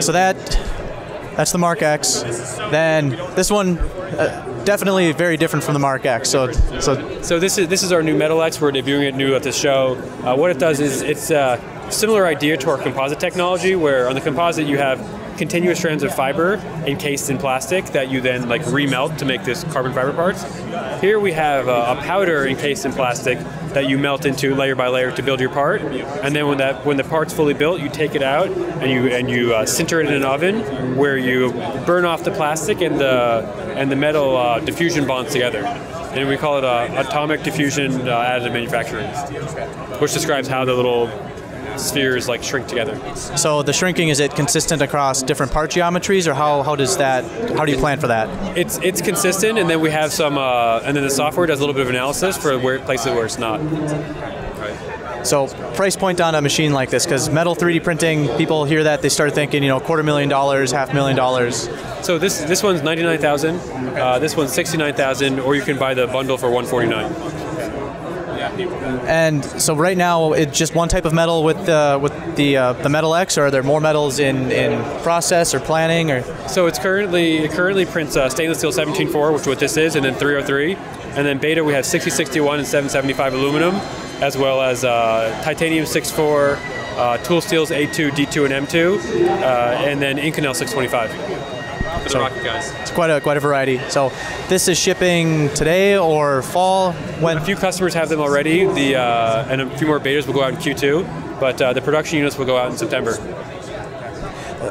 So that that's the Mark X. Then this one, uh, definitely very different from the Mark X. So so So this is this is our new Metal X. We're debuting it new at this show. Uh, what it does is it's a similar idea to our composite technology, where on the composite you have continuous strands of fiber encased in plastic that you then like remelt to make this carbon fiber parts. Here we have a, a powder encased in plastic that you melt into layer by layer to build your part, and then when that when the part's fully built, you take it out and you and you uh, sinter it in an oven where you burn off the plastic and the and the metal uh, diffusion bonds together. And we call it uh, atomic diffusion uh, additive manufacturing, which describes how the little spheres like shrink together. so the shrinking is it consistent across different part geometries, or how how does that how do you plan for that? It's it's consistent, and then we have some, uh, and then the software does a little bit of analysis for where places where it's not. So price point on a machine like this, because metal 3D printing, people hear that they start thinking, you know, quarter million dollars, half million dollars. So this this one's ninety nine thousand, uh, this one's sixty nine thousand, or you can buy the bundle for one forty nine. And so right now, it's just one type of metal with the with the uh, the Metal X, or are there more metals in, in process or planning, or So it's currently it currently prints uh, stainless steel seventeen four, which is what this is, and then three hundred three, and then beta we have sixty sixty one and seven seventy five aluminum, as well as uh, titanium six four. Uh, tool steels A2, D2, and M2, uh, and then Inconel 625 for the So- rocket guys. it's quite a quite a variety. So this is shipping today or fall when A few customers have them already. The uh, and a few more betas will go out in Q2, but uh, the production units will go out in September.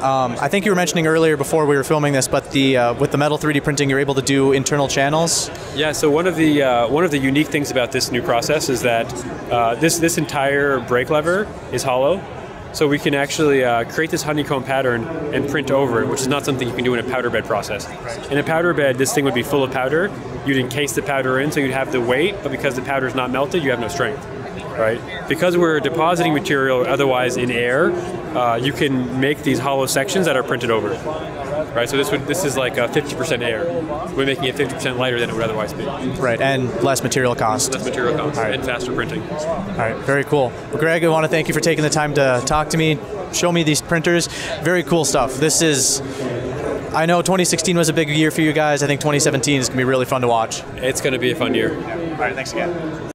I think you were mentioning earlier before we were filming this, but the uh, with the metal 3D printing, you're able to do internal channels. Yeah. So one of the uh, one of the unique things about this new process is that uh, this this entire brake lever is hollow. So we can actually uh, create this honeycomb pattern and print over it, which is not something you can do in a powder bed process. In a powder bed, this thing would be full of powder. You'd encase the powder in, so you'd have the weight, but because the powder is not melted, you have no strength. Right? Because we're depositing material otherwise in air, uh, you can make these hollow sections that are printed over. Right? So this would this is like a 50% air. We're making it 50% lighter than it would otherwise be. Right, and less material cost. Less material cost All right. and faster printing. All right, very cool. Well, Greg, I want to thank you for taking the time to talk to me, show me these printers. Very cool stuff. This is, I know 2016 was a big year for you guys. I think 2017 is going to be really fun to watch. It's going to be a fun year. All right, thanks again.